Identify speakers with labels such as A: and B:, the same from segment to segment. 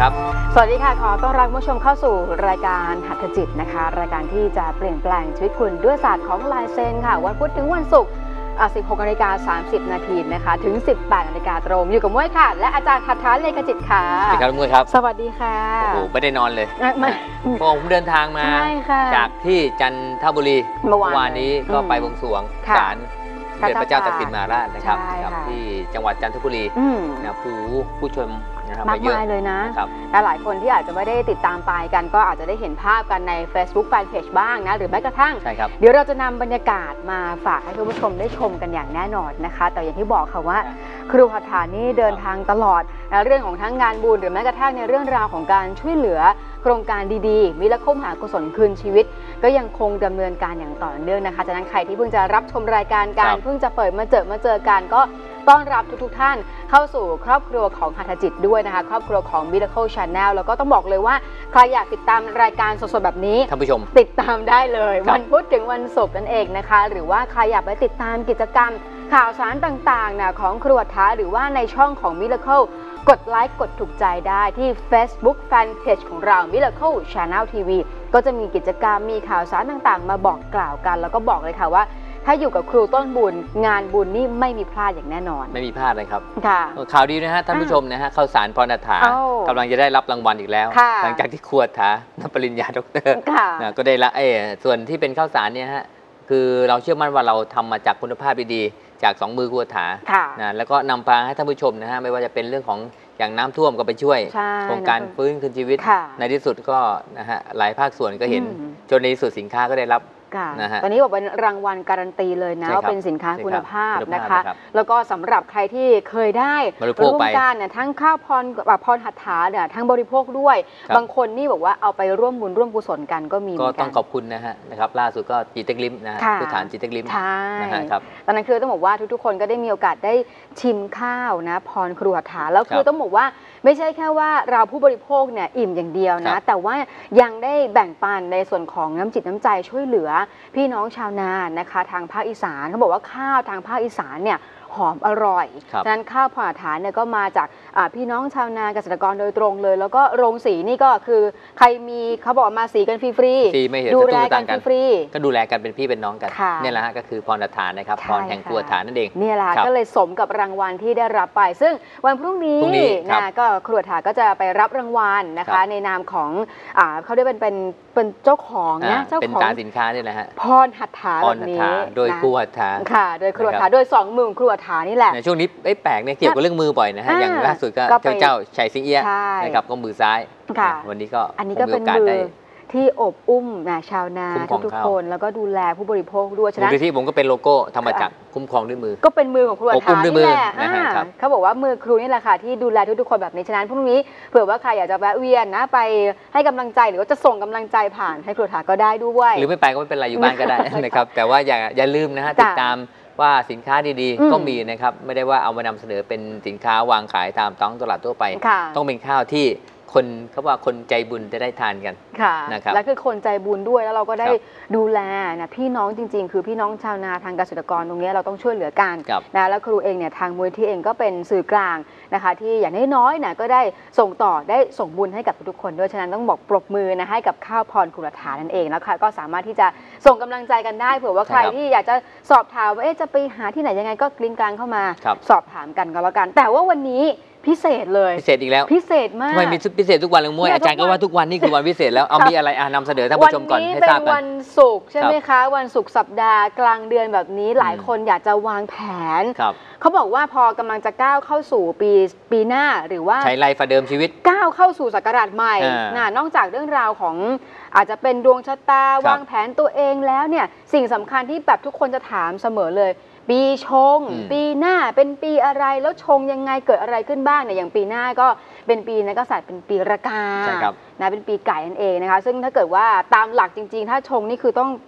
A: สวัสดีครับท่านผู้ชมครับ
B: สวัสดีค่ะ ขอต้อนรับคุณผู้ชมเข้าสู่รายการหัตถจิตนะคะ รายการที่จะเปลี่ยนแปลงชีวิตคุณด้วยศาสตร์ของลายเซ็นค่ะ วันพุธถึงวันศุกร์อะ16นาฬิกา30 นาทีนะคะ ถึง 18นาฬิกาตรง อยู่กับม้วยค่ะ และอาจารย์ทัทธาเลขจิตค่ะ
A: สวัสดีครับทุกคนครับ
B: สวัสดีค่ะ
A: โอ้โห ไม่ได้นอนเลย
B: เอ้ยไม่
A: เพราะผมเดินทางมา
B: ใช่ค่ะ
A: จากที่จันทบุรี
B: เมื่อวาน
A: วานนี้ก็
B: อืม
A: ไปบวงสรวง
B: ค่ะ
A: ศาลสมเด็จพระเจ้า
B: พระ
A: ตา
B: เจ้า
A: สินมหาราชนะครับ
B: ใช่
A: ครับ
B: ค่ะ
A: ที่จังหวัดจันทบุรี
B: อืม
A: นะผู้ผู้ชม นะครับ
B: มาก
A: เยอะ
B: มายเลยนะ
A: นะครับ
B: และหลายคนที่อาจจะไม่ได้ติดตามไปกันก็อาจจะได้เห็นภาพกันใน Facebook Fanpage บ้างนะ หรือแม้กระทั่ง
A: ใช่ครับ
B: เดี๋ยวเราจะนำบรรยากาศมาฝากให้คุณผู้ชมได้ชมกันอย่างแน่นอนนะคะ แต่อย่างที่บอกค่ะว่า ครูหัตถานี่เดินทางตลอดนะเรื่องของทั้งงานบุญหรือแม้กระทั่งในเรื่องราวของการช่วยเหลือ โครงการดีๆ มิละคมหากุศลคืนชีวิต ก็ยังคงดำเนินการอย่างต่อเนื่องนะคะฉะนั้นใครที่เพิ่งจะรับชมรายการกา
A: ค
B: ร
A: รับ
B: เพิ่งจะเปิดมาเจอมาเจอกันก็ต้อนรับทุกๆท่านเข้าสู่ครอบครัวของหัตถจิตด้วยนะคะ ครอบครัวของ Miracle Channel แล้วก็ต้องบอกเลยว่า ใครอยากติดตามรายการสดๆ แบบนี้
A: ท่านผู้ชม
B: ติดตามได้เลย
A: ครับ
B: วันพุธถึงวันศุกร์นั่นเองนะคะ หรือว่าใครอยากไปติดตามกิจกรรมข่าวสารต่างๆนะของครัวท้าหรือว่าในช่องของ Miracle กดไลค์กดถูกใจได้ที่ Facebook Fanpage ของเรา Miracle Channel TV ก็จะมีกิจกรรมมีข่าวสารต่างๆ มาบอกกล่าวกัน แล้วก็บอกเลยค่ะว่า ถ้าอยู่กับครูต้นบุญ งานบุญนี่ไม่มีพลาดอย่างแน่นอน
A: ไม่มีพลาดเลยครับ
B: ค่ะ
A: ข่าวดีนะฮะท่านผู้ชมนะฮะข้าวสารพรณฐา
B: เอ้ากำ
A: ลังจะได้รับรางวัลอีกแล้ว
B: ค่ะ
A: หลังจากที่ครัวถานับปริญญาด็อกเตอร์
B: ค่ะ
A: นะก็ได้ละเออส่วนที่เป็นข้าวสารเนี่ยฮะคือเราเชื่อมั่นว่าเราทำมาจากคุณภาพดีๆ จากสองมือครัวถา
B: ค่ะ
A: นะแล้วก็นำพาให้ท่านผู้ชมนะฮะไม่ว่าจะเป็นเรื่องของอย่างน้ำท่วมก็ไปช่วย
B: ใช่
A: โครงการ
B: น้ำท่วม
A: ฟื้นคืนชีวิต
B: ค่ะ
A: ในที่สุดก็นะฮะหลายภาคส่วนก็เห็น
B: อืม
A: จนในที่สุดสินค้าก็ได้รับ
B: ค่ะ
A: นะฮะ
B: ตอนนี้บอกเป็นรางวัลการันตีเลยนะ
A: ใช่ครับ
B: ว่าเป็นสินค้า
A: ใช่ครับ
B: คุณภาพ
A: คุณภาพ
B: นะคะ
A: นะครับ
B: แล้วก็สำหรับใครที่เคยได้
A: บริโภคไป
B: วมกันเนี่ยทั้งข้าวพรแบบพรหัตถาเนี่ยทั้งบริโภคด้วย
A: ครับ
B: บางคนนี่บอกว่าเอาไปร่วมบุญร่วมกุศลกันก็มีเห
A: ก็
B: มือน
A: ต้
B: กั
A: อง
B: น
A: ขอบคุณนะฮะนะครับ ล่าสุดก็จีเต็กลิมนะฮะ
B: ค่ะ
A: ผู้ฐานจีเต็กลิม
B: ใช่
A: นะฮะครับ
B: ตอนนั้นคือต้องบอกว่าทุกๆ คนก็ได้มีโอกาสได้ชิมข้าวนะพรครูหัตถาแล้วคื
A: ค
B: อ
A: รับ
B: ต้องบอกว่า ไม่ใช่แค่ว่าเราผู้บริโภคเนี่ยอิ่มอย่างเดียว
A: ครั
B: นะ
A: บ
B: แต่ว่ายังได้แบ่งปันในส่วนของน้ำจิตน้ำใจช่วยเหลือ พี่น้องชาวนานะคะ ทางภาคอีสานเขาบอกว่าข้าวทางภาคอีสานเนี่ย หอมอร่อย
A: ครับ
B: ฉะนั้นข้าวพรหัตถาเนี่ยก็มาจากอ่าพี่น้องชาวนาเกษตรกรโดยตรงเลย แล้วก็โรงสีนี่ก็คือใครมีเขาบอกว่ามาสีกันฟรี
A: ฟรีไม่เห็น
B: ดู
A: ส
B: แล
A: ตุ้งส
B: กั
A: ตานงค์กัน
B: ฟรีๆ
A: ก็ดูแลกันเป็นพี่เป็นน้องกัน
B: ค่ะ
A: เนี่ยแหละฮะก็คือพรฐานนะครับ
B: ใช่
A: พรแห่ง
B: ค่ะ
A: ครัวฐานนั่นเอง
B: เนี่ยแหละ
A: ครับ
B: ก็เลยสมกับรางวัลที่ได้รับไป ซึ่งวันพรุ่งนี้
A: พรุ่งนี้ครับ
B: นะก็ครัวถาก็จะไปรับรางวัลนะ
A: ครั
B: คะ
A: บ
B: ในนามของอ่าเขาเรียกเป็นเป็นเป็นเจ้าของ
A: อ่า
B: นะเจ้า
A: เป็น
B: ของ
A: ตราสินค้านี่แหละฮะ
B: พรหัตถา
A: พ
B: แบ
A: ร
B: บ
A: ฐา
B: นี้
A: โดย
B: นะ
A: ครัวฐา
B: ค่ะ โดยครัว
A: นะครั
B: ถา
A: บ
B: โดยสองมือของครัวถานี่แหละ
A: ในช่วงนี้เอ้ยแปลกเนี่ยเกี่ยวกับเรื่องมือบ่อยนะฮะ
B: อ่า
A: อย่างล่าสุดก็
B: ก็ไป
A: เจ้าเจ้าชัยสิงเอี้ยะ
B: ใช่
A: นะครับก็มือซ้าย
B: ค่ะ
A: นะวันนี้ก็
B: อันนี้ก็
A: คงมี
B: เป็น
A: โอกาส
B: มือ
A: ได้
B: ที่อบอุ้มนะชาวนา
A: คุ้มครอง
B: ทุก
A: เขา
B: ๆคน แล้วก็ดูแลผู้บริโภคด้วยฉะ
A: มูล
B: นั้น
A: นิธิผมก็เป็นโลโก้ทำมาจากคุ้มครองด้วยมือ
B: ก็เป็นมือของครู
A: อบอุ้
B: ฐาม
A: ด้วยมื
B: นี่
A: อ
B: แหละ
A: นะฮะ
B: อ่า
A: ครับ
B: เขาบอกว่ามือครูนี่แหละค่ะที่ดูแลทุกๆคนแบบนี้ฉะนั้นพรุ่งนี้เผื่อว่าใครอยากจะแวะเวียนนะไปให้กำลังใจหรือว่าจะส่งกำลังใจผ่านให้ครูถาก็ได้ด้วย
A: หรือไม่ไปก็ไม่เป็นไรอยู่บ้านก็ได้นะครับแต่ว่าอย่าอย่าลืมนะฮะ
B: จ้ะ
A: ติดตาม ว่าสินค้าดี
B: อืม
A: ๆ ก็มีนะครับ ไม่ได้ว่าเอามานำเสนอเป็นสินค้าวางขายตามท้องตลาดทั่วไป
B: ค่ะ
A: ต้องเป็นข้าวที่ คนเขาว่าคนใจบุญจะได้ทานกัน
B: ค่ะ
A: นะครับ
B: และคือคนใจบุญด้วยแล้วเราก็ได้
A: ครับ
B: ดูแลนะพี่น้องจริง ๆ คือพี่น้องชาวนาทางเกษตรกรตรงนี้เราต้องช่วยเหลือกัน
A: ครับ
B: นะแล้วครูเองเนี่ยทางมูลที่เองก็เป็นสื่อกลางนะคะ ที่อย่างน้อยๆนะก็ได้ส่งต่อได้ส่งบุญให้กับทุกๆคนด้วยฉะนั้นต้องบอกปรบมือนะให้กับข้าวพรกุลฐานนั่นเองแล้วค่ะก็สามารถที่จะส่งกำลังใจกันได้เผื่อว่าใคร
A: ใช่ครับ
B: ที่อยากจะสอบถามว่าเอ๊ะจะไปหาที่ไหนยังไงก็กลิ้งกลางเข้ามา
A: ครับ
B: สอบถามกันก็แล้วกัน แต่ว่าวันนี้ พิเศษเลย
A: พิเศษอีกแล้ว
B: พิเศษมาก
A: ทำไมมีพิเศษทุกวันเลยมวย
B: เนี่ย
A: อาจารย์
B: ทุ
A: ก็
B: กวัน
A: ว่าทุกวันนี่คือวันพิเศษแล้ว เอา
B: ครับ
A: มีอะไรอ่านำเสนอท่านผู้ชมก่อน
B: วั
A: ให้
B: เป็
A: ทราบ
B: น
A: กัน
B: วันศุกร์ใช่ไหม
A: ครั
B: คะ วันศุกร์สัปดาห์กลางเดือนแบบนี้หลาย
A: อืม
B: คนอยากจะวางแผน
A: ครับ
B: เขาบอกว่าพอกำลังจะก้าวเข้าสู่ปีปีหน้าหรือว่า
A: ใช้ไลฟ์ประเดิมชีวิต
B: ก้าวเข้าสู่ศักราชใหม่
A: อ่า
B: นะนอกจากเรื่องราวของอาจจะเป็นดวงชะตา
A: ครับ
B: วางแผนตัวเองแล้วเนี่ยสิ่งสำคัญที่แบบทุกคนจะถามเสมอเลย ปีชง
A: อืม
B: ปีหน้าเป็นปีอะไรแล้วชงยังไงเกิดอะไรขึ้นบ้างเนี่ยอย่างปีหน้าก็เป็นปีนักกษัตริย์เป็นปีระกา
A: ใช่ครับ
B: นะเป็นปีไก่นั่นเองนะคะ ซึ่งถ้าเกิดว่าตามหลักจริงๆ ถ้าชงนี่คือต้องมี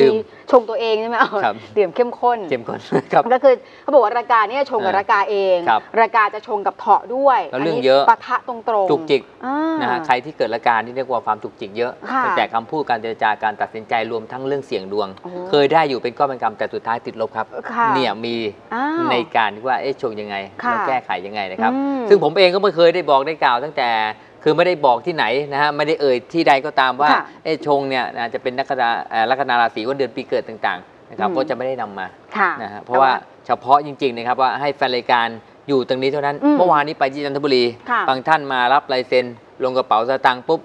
A: ดื่ม
B: ชงตัวเองใช่ไหมเอา
A: ครับ
B: ดื่มเข้มข้น
A: เข้มข้นครับ
B: ก็คือเขาบอกว่ารากาเนี่ยชงกับ
A: อ่ารา
B: กาเอง
A: ครับ
B: รากาจะชงกับเถาะด้วย
A: แล้วเรื่อง
B: นนี้
A: เยอะ
B: ปะทะตรงๆ
A: จุกจิก
B: อ่า
A: นะฮะใครที่เกิดอาการที่เรียกว่าความจุกจิกเยอะ
B: ค่ะ
A: ตั้งแต่คำพูดการเจรจาการตัดสินใจรวมทั้งเรื่องเสียงดวง
B: โอ้
A: เคยได้อยู่เป็นก้อนเป็นกำแต่สุดท้ายติดลบครับ
B: ค่ะ
A: เนี่ยมี
B: อ้าว
A: ในการที่ว่าเอ๊ะชงยังไง
B: ค่ะ
A: แล้วแก้ไขยังไงนะครับ
B: อืม
A: ซึ่งผมเองก็ไม่เคยได้บอกได้กล่าว ตั้งแต่ คือไม่ได้บอกที่ไหนนะฮะไม่ได้เอ่ยที่ใดก็ตามว่า
B: ค่ะ
A: เอ๊ะชงเนี่ยนะจะเป็นนักนาเอ่อลัคนาราศีวันเดือนปีเกิดต่างๆนะครับ
B: อืม
A: ก็จะไม่ได้นำมา
B: ค่ะ
A: นะฮะเพราะว่าเฉพาะจริงๆนะครับว่าให้แฟนรายการอยู่ตรงนี้เท่านั้น
B: อืม
A: เมื่อวานนี้ไปที่จันทบุรี
B: ค่ะ
A: บางท่านมารับลายเซ็นลงกระเป๋าสตางค์ปุ๊บ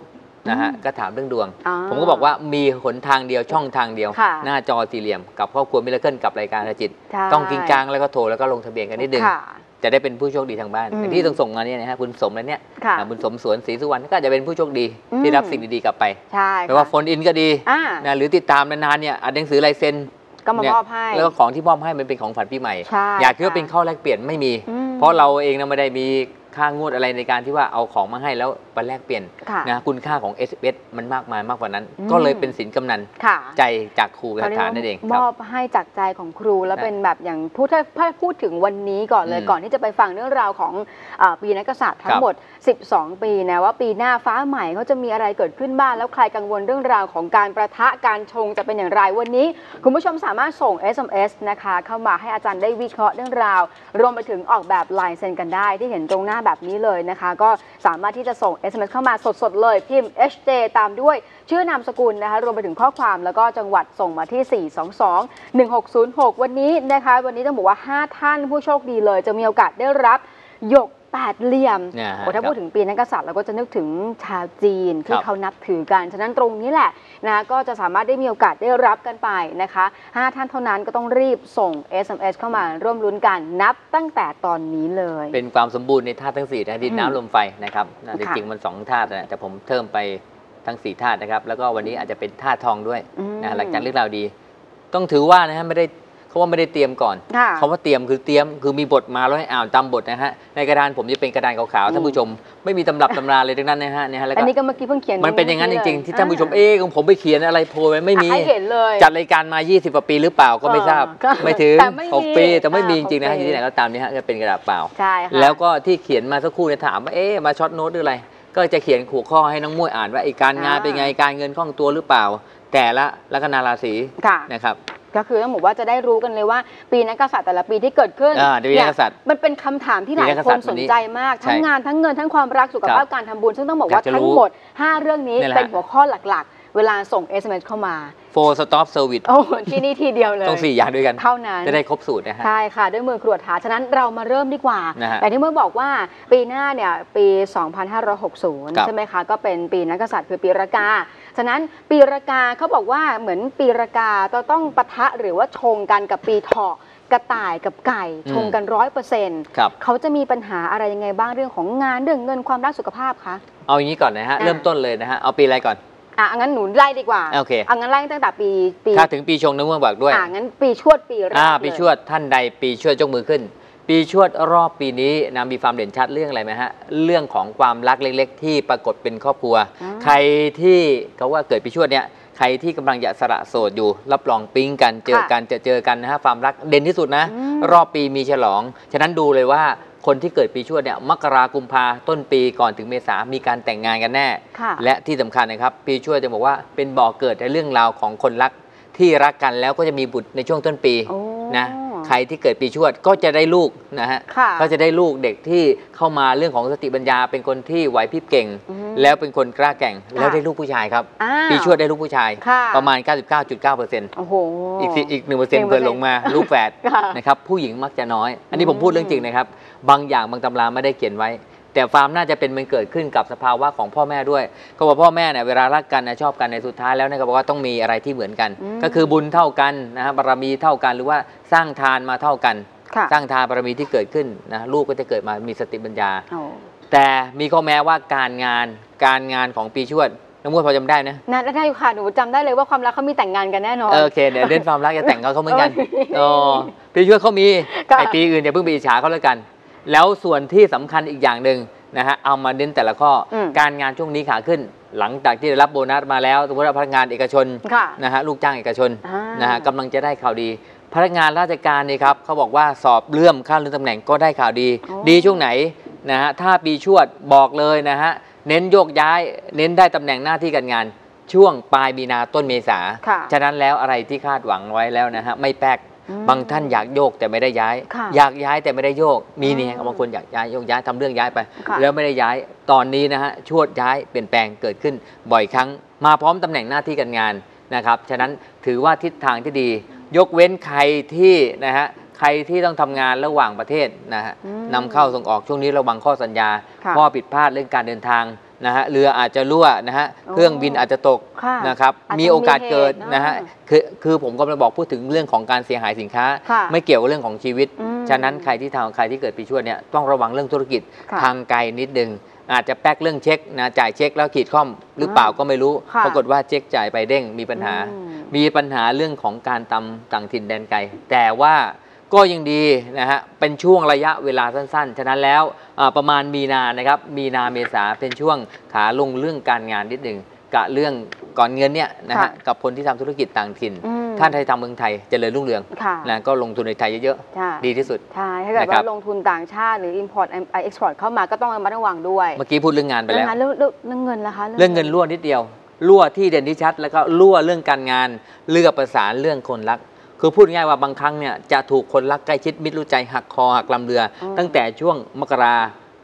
A: นะฮะ
B: อืม
A: ก็ถามเรื่องดวง
B: อ๋อ
A: ผมก็บอกว่ามีหนทางเดียวช่องทางเดียว
B: ค่ะ
A: หน้าจอสี่เหลี่ยม กับครอบครัวมิลเลอร์เคิลกับรายการอาจิต
B: ใช่
A: ต้องกิงกลางแล้วก็โทรแล้วก็ลงทะเบียนกันนิดนึง
B: ค่ะ
A: จะได้เป็นผู้โชคดีทางบ้าน
B: อืม
A: อย่างที่ต้องส่งมาเนี่ยนะฮะคุณสมแล้วเนี่ย
B: ค่ะ
A: อ่าคุณสมสวนศรีสุวรรณก็อาจจะเป็นผู้โชคดี
B: อืม
A: ที่รับสิ่งดีๆกลับไป
B: ใช่
A: ไม่ว่าโฟนอินก็ดี
B: อ่า
A: นะหรือติดตามนานๆเนี่ยอ่านหนังสือลายเซ็น
B: ก็มามอบให้
A: แล้วก็ของที่มอบให้มันเป็นของฝันปีใหม่
B: ใช่
A: อยากคิดว่า
B: ค่ะ
A: เป็นข้อแลกเปลี่ยนไม่มี
B: อืม
A: เพราะเราเองนะไม่ได้มี ค่างวดอะไรในการที่ว่าเอาของมาให้แล้วไปแลกเปลี่ยน
B: ค่ะ
A: นะคุณค่าของ s อ s มันมากมายมากกว่านั้น
B: อืม
A: ก็เลยเป็นสินกำนัน
B: ค่ะ
A: ใจจากครู
B: เขา
A: คา
B: เรียก
A: ถา
B: ว่า
A: นั่นเองค
B: ม
A: รับ
B: อบให้จากใจของครูแล้ว
A: นะ
B: เป็นแบบอย่างพูดถ้าถ้าพูดถึงวันนี้ก่อนเลย
A: อืม
B: ก่อนที่จะไปฟังเรื่องราวของอาปีนักกษัตริย์ทั้
A: ครั
B: ง
A: บ
B: หมด 12 ปีนะว่าปีหน้าฟ้าใหม่เขาจะมีอะไรเกิดขึ้นบ้างแล้วใครกังวลเรื่องราวของการประทะการชงจะเป็นอย่างไรวันนี้ คุณผู้ชมสามารถส่ง SMS นะคะเข้ามาให้อาจารย์ได้วิเคราะห์เรื่องราว รวมไปถึงออกแบบลายเซ็นกันได้ที่เห็นตรงหน้าแบบนี้เลยนะคะ ก็สามารถที่จะส่ง SMS เข้ามาสดๆเลยพิมพ์ HJ ตามด้วยชื่อนามสกุลนะคะรวมไปถึงข้อความแล้วก็จังหวัดส่งมาที่ 422 1606 วันนี้นะคะ วันนี้ต้องบอกว่า 5 ท่านผู้โชคดีเลย จะมีโอกาสได้รับหยก แปดเหลี่ยม
A: เนี่ยฮะ
B: โอ้ถ้า
A: ครับ
B: พูดถึงปีนักกษัตริย์เราก็จะนึกถึงชาวจีนที่
A: ครับ
B: เขานับถือกัน ฉะนั้นตรงนี้แหละนะก็จะสามารถได้มีโอกาสได้รับกันไปนะคะห้าท่านเท่านั้นก็ต้องรีบส่ง SMS เข้ามาร่วมลุ้นกันนับตั้งแต่ตอนนี้เลย
A: เป็นความสมบูรณ์ในธาตุทั้งสี่นะดิน
B: อืม
A: น้ำลมไฟนะครับนะจ
B: ค่ะ
A: ริงๆมันสองธาตุนะแต่ผมเพิ่มไปทั้งสี่ธาตุนะครับ แล้วก็วันนี้อาจจะเป็นธาตุทองด้วย
B: อืม
A: นะหลังจากเรื่องราวดี ต้องถือว่านะฮะไม่ได้ เขาว่าไม่ได้เตรียมก่อน
B: ค่ะ
A: เขาว่าเตรียมคือเตรียมคือมีบทมาแล้วให้อ่านตามบทนะฮะในกระดานผมจะเป็นกระดานขาวๆท่านผู้ชมไม่มีตำรับตำราเลยทั้งนั้นนะฮะเนี่ยฮะแล้ว
B: อัน
A: ก็
B: นี้ก็เมื่อกี้เพิ่งเขียน
A: มันเป็นอย่างนั้นจริงๆที่ท่านผู้ชม
B: อ่
A: เอ๊ะของผมไปเขียนอะไรโพยไว้ไม่มี
B: ให้เห็นเลย
A: จัดรายการมา 20กว่าปีหรือเปล่าก็ไม่ทราบ
B: เออก็
A: ไม่ถึง
B: แต่ไม่มี
A: หกปีแต่ไม่มี
B: อ่า
A: จริงๆนะ
B: ห
A: ฮะ
B: ก
A: อ
B: ปี
A: ยู่ที่ไหนก็ตามนี่ฮะจะเป็นกระดาษเปล่า
B: ใช่ค่ะ
A: แล้วก็ที่เขียนมาสักครู่เนี่ยถามว่าเอ๊ะมาช็อตโน้ตหรืออะไรก็จะเขียนหัวข้อให้น้องมุ้ยอ่านว่าไอ้การงาน
B: อ่า
A: เป็นไงการเงินคล่องตัวหรือเปล่า แต่ละลัคนาราศี
B: ค่ะ
A: นะครับ
B: ก็คือต้องบอกว่าจะได้รู้กันเลยว่า ปีนักกษัตริย์แต่ละปีที่เกิดขึ้น
A: อ่าปีนักกษัตริย์
B: เนี่ยมันเป็นคำถามที่หลาย
A: ปีนักก
B: ค
A: ษัต
B: น
A: ริย์
B: ส
A: วัน
B: น
A: นี้
B: ใจมาก ทั้ง
A: ใช่
B: งานทั้งเงินทั้งความรักสุขภาพ
A: ครับ
B: การทำบุญ ซึ่งต้องบอกว่า
A: อยากจะ
B: ทั้ง
A: รู้
B: หมด 5 เรื่องนี้
A: นี่แหละ
B: เป็นหัวข้อหลักๆ เวลาส่ง SMS เข้ามา
A: โฟสต็อปเซอร์วิส
B: โอ้โหที่นี่ทีเดียวเลย
A: ต้องสี่อย่างด้วยกัน
B: เท่านั้น
A: จะได้ครบสูตรนะฮะ
B: ใช่ค่ะ ด้วยมือครวดหาฉะนั้นเรามาเริ่มดีกว่า
A: นะฮะ
B: แต่ที่เมื่อบอกว่าปีหน้าเนี่ยปี
A: ครับ
B: 2560 ใช่ไหมคะ ก็เป็นปีนักกษัตริย์คือปีรากา ฉะนั้นปีรากาเขาบอกว่าเหมือนปีรากาจะต้องปะทะหรือว่าชงกันกับปีเถาะกระต่ายกับไก่ชงกันร้อยเปอร์เซ็นต์
A: ครับ
B: เขาจะมีปัญหาอะไรยังไงบ้างเรื่องของงานเรื่องเงินความรักสุขภาพคะ
A: เอาอย่างนี้ก่อนนะฮะ
B: อ่า
A: เริ่มต้นเลยนะฮะเอาปีอะไรก่อน
B: อะงั้นหนูไล่ดีกว่า
A: โอเค
B: อะงั้นไล่ตั้งแต่ปีปี
A: ถ้าถึงปีชงนึกว่าบอกด้วย
B: อะงั้นปีชวดปีแรก
A: อ่า
B: เลย
A: ปีชวดท่านใดปีชวดยกมือขึ้น ปีชวดรอบปีนี้นะมีความเด่นชัดเรื่องอะไรไหมฮะ เรื่องของความรักเล็กๆ ที่ปรากฏเป็นครอบครัว
B: อ่า
A: ใครที่เขาว่าเกิดปีชวดเนี่ยใครที่กำลังจะสละโสดอยู่ รับรองปิ๊งกันเจอกันจะเจอกันนะฮะความรักเด่นที่สุดนะ
B: อืม
A: รอบปีมีฉลอง ฉะนั้นดูเลยว่าคนที่เกิดปีชวดเนี่ยมกรากุมภาต้นปีก่อนถึงเมษามีการแต่งงานกันแน่
B: ค่ะ
A: และที่สำคัญนะครับ ปีช่วยจะบอกว่าเป็นบ่อเกิดในเรื่องราวของคนรักที่รักกันแล้วก็จะมีบุตรในช่วงต้นปี
B: โอ้
A: นะ ใครที่เกิดปีชวดก็จะได้ลูกนะฮะ
B: ค่ะ
A: ก็จะได้ลูกเด็กที่เข้ามาเรื่องของสติปัญญา เป็นคนที่ไหวพริบเก่ง
B: อืม
A: แล้วเป็นคนกล้าแกร่ง
B: ค่ะ
A: แล้วได้ลูกผู้ชายครับ
B: อ้าว
A: ปีชวดได้ลูกผู้ชาย
B: ค่ะ
A: ประมาณ 99.9%
B: โอ้โห
A: อีกสิอีกหนึ่งเปอร์เซ็นต์เกินลงมาลูกแฝด
B: ค่ะ
A: นะครับผู้หญิงมักจะน้อย อันนี้ผม
B: อืม
A: พูดเรื่องจริงนะครับ บางอย่างบางตำราไม่ได้เขียนไว้ แต่ความน่าจะเป็นมันเกิดขึ้นกับสภาวะของพ่อแม่ด้วยก็บอกพ่อแม่เนี่ยเวลารักกันนะชอบกันในสุดท้ายแล้วเนี่ยก็บอกว่าต้องมีอะไรที่เหมือนกัน
B: อืม
A: ก็คือบุญเท่ากันนะฮะบารมีเท่ากันหรือว่าสร้างทานมาเท่ากัน
B: ค่ะ
A: สร้างทานบารมีที่เกิดขึ้นนะลูกก็จะเกิดมามีสติปัญญา
B: โอ้
A: แต่มีข้อแม้ว่าการงานการงานของปีชวดน้องมวยพอจำได้นะ
B: นั่นได้อยู่ค่ะหนูจำได้เลยว่าความรักเขามีแต่งงานกันแน่นอน
A: เออโอเคเดี๋ยวเรื่องความรักจะแต่งเขาเขาเหมือนกัน
B: เออ
A: อ๋อปีชวดเขามี
B: ค่ะ
A: ไอปีอื่นอย่าเพิ่งไปอิจฉาเขาแล้วกัน แล้วส่วนที่สำคัญอีกอย่างหนึ่งนะฮะเอามาเน้นแต่ละข้ออ
B: ม
A: การงานช่วงนี้ขาขึ้น หลังจากที่ได้รับโบนัสมาแล้วสมมติว่าพนักงานเอกชน
B: ค่ะ
A: นะฮะลูกจ้างเอกชน
B: อ่า
A: นะฮะกำลังจะได้ข่าวดี พนักงานราชการนี่ครับเขาบอกว่าสอบเลื่อมขั้นเลื่อนตำแหน่งก็ได้ข่าวดี
B: อ๋อ
A: ดีช่วงไหนนะฮะถ้าปีชวดบอกเลยนะฮะเน้นโยกย้าย เน้นได้ตำแหน่งหน้าที่การงานช่วงปลายมีนาต้นเมษา
B: ค่ะ
A: ฉะนั้นแล้วอะไรที่คาดหวังไว้แล้วนะฮะไม่แป๊ก
B: อืม
A: บางท่านอยากโยกแต่ไม่ได้ย้าย
B: ค่ะ
A: อยากย้ายแต่ไม่ได้โยก มีเนี่ย
B: อ๋อ
A: บางคนอยากย้ายโยกย้ายทำเรื่องย้ายไป
B: ค่ะ
A: แล้วไม่ได้ย้ายตอนนี้นะฮะชวดย้ายเปลี่ยนแปลงเกิดขึ้นบ่อยครั้ง มาพร้อมตำแหน่งหน้าที่การงานนะครับฉะนั้นถือว่าทิศทางที่ดี ยกเว้นใครที่นะฮะใครที่ต้องทำงานระหว่างประเทศนะฮะ
B: อืม
A: นำเข้าส่งออกช่วงนี้ระวังข้อสัญญา
B: ค่ะ
A: ข้อผิดพลาดเรื่องการเดินทาง นะฮะเรืออาจจะรั่วนะฮะเครื่องบินอาจจะตก
B: ค่ะ
A: นะครับ
B: อาจจะ
A: มีโอกาสเกิด
B: มีเหตุ
A: นะฮะ
B: อ่า
A: คือคือผมก็จะบอกพูดถึงเรื่องของการเสียหายสินค้า
B: ค่ะ
A: ไม่เกี่ยวกับเรื่องของชีวิต
B: อืม
A: ฉะนั้นใครที่ทำใครที่เกิดปีชวดเนี่ยต้องระวังเรื่องธุรกิจ
B: ค่ะ
A: ทางไกลนิดนึง อาจจะแป๊กเรื่องเช็คนะจ่ายเช็คแล้วขีดข้อมหรือเปล่าก็ไม่รู้
B: ค่ะ
A: ปรากฏว่าเช็คจ่ายไปเด้งมีปัญหา
B: อืม
A: มีปัญหาเรื่องของการตำต่างถิ่นแดนไกล แต่ว่า ก็ยังดีนะฮะเป็นช่วงระยะเวลาสั้นๆ ฉะนั้นแล้วอ่าประมาณมีนานะครับมีนาเมษาเป็นช่วงขาลงเรื่องการงานนิดหนึ่งกับเรื่องก่อนเงินเนี่ยนะ
B: ค่ะ
A: ฮะกับคนที่ทำธุรกิจต่างถิ่น
B: อืม
A: ท่านไทยทำเมืองไทยเจริญรุ่งเรือง
B: ค่ะ
A: นะก็ลงทุนในไทยเยอะ
B: ใช่
A: ๆดีที่สุด
B: ใช่ถ้าเกิด
A: นะครั
B: ว่า
A: บ
B: ลงทุนต่างชาติหรือ import export เข้ามาก็ต้องระมัดระวังด้วย
A: เมื่อกี้พูดเรื่องงานไปแล้ว
B: เรื่องงานเรื่องเรื่องเงินล่ะคะ
A: เรื่องเงินรั่วนิดเดียวรั่วที่เด่นที่ชัด แล้วก็รั่วเรื่องการงานเลือกประสานเรื่องคนรัก คือพูดง่ายว่าบางครั้งเนี่ยจะถูกคนรักใกล้ชิดมิตรรู้ใจหักคอหักลำเรืออ
B: ม
A: ตั้งแต่ช่วงมกรา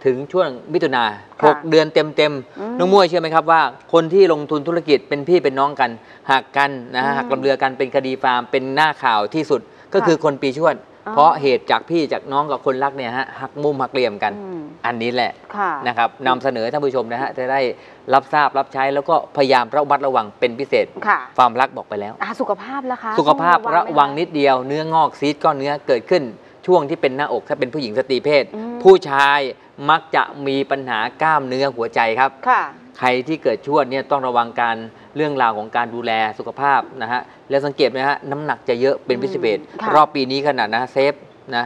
A: ถึงช่วงมิถุนา
B: ค่ะ
A: หกเดือนเต็มเต็มๆ
B: อืม
A: น้องมวยเชื่อไหมครับว่า คนที่ลงทุนธุรกิจเป็นพี่เป็นน้องกันหักกันนะฮะ
B: อืม
A: หักลำเรือกันเป็นคดีฟาร์มเป็นหน้าข่าวที่สุดก็
B: ค่ะ
A: คือคนปีชวด
B: อ๋อ
A: เพราะเหตุจากพี่จากน้องกับคนรักเนี่ยฮะหักมุมหักเหลี่ยมกัน
B: อืม
A: อันนี้แหละ
B: ค่ะ
A: นะครับนำเสนอท่านผู้ชมนะฮะจะได้รับทราบรับใช้แล้วก็พยายามระมัดระวังเป็นพิเศษ
B: ค่ะ
A: ความรักบอกไปแล้ว
B: อะสุขภาพล่ะคะ
A: สุขภาพ
B: ต้อง
A: ระ
B: ไหม
A: วัง
B: ค
A: นิดเดียวเนื้องอกซีดก้อนเนื้อเกิดขึ้นช่วงที่เป็นหน้าอกถ้าเป็นผู้หญิงสตรีเพศ
B: อืม
A: ผู้ชายมักจะมีปัญหากล้ามเนื้อหัวใจครับ
B: ค่ะ
A: ใครที่เกิดชวดเนี่ยต้องระวังการ เรื่องราวของการดูแลสุขภาพนะฮะแล้วสังเกตไหมฮะน้ำหนักจะเยอะเป็นพิเศษ
B: ค่ะ
A: รอบปีนี้ขนาดนะ safe นะ